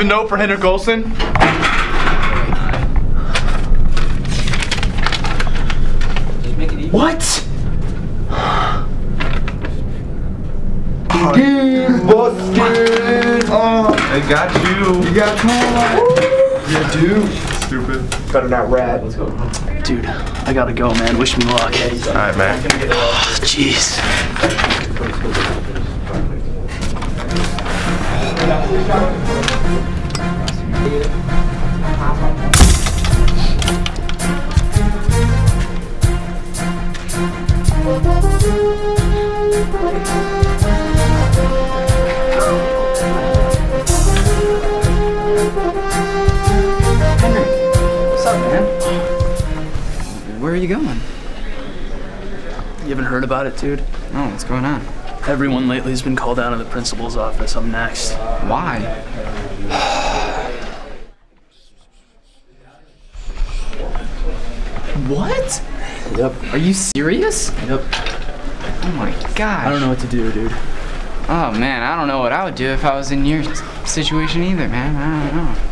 a note for Henrik Olson? What? Busted! Oh, I got you. you got caught! Yeah, dude. Stupid. Better not rat. Let's go. Dude, I gotta go, man. Wish me luck. All right, man. Jeez. What's up, man? Where are you going? You haven't heard about it, dude? Oh, what's going on? Everyone lately has been called down to the principal's office. I'm next. Why? What? Yep. Are you serious? Yep. Oh my gosh. I don't know what to do, dude. Oh man, I don't know what I would do if I was in your situation either, man. I don't know.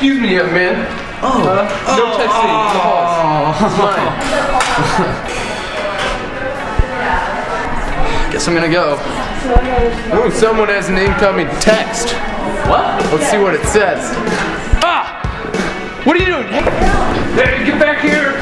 Excuse me, young man. Oh. Uh, no texting in the mine. Guess I'm gonna go. Ooh, someone has an incoming text. What? Let's see what it says. Ah! What are you doing? Hey, get back here!